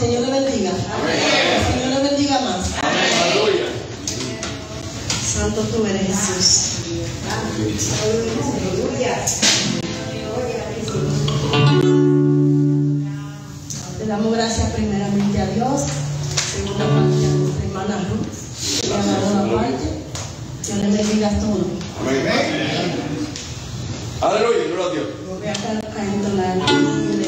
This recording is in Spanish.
Señor le bendiga. El Señor le bendiga más. Aleluya. Santo tú eres Jesús. Le damos gracias primeramente a Dios, segunda parte a nuestra hermana Ruth, y la parte. Dios le bendiga a todos. Amén. Aleluya. Gloria a Dios. Voy a estar a entonar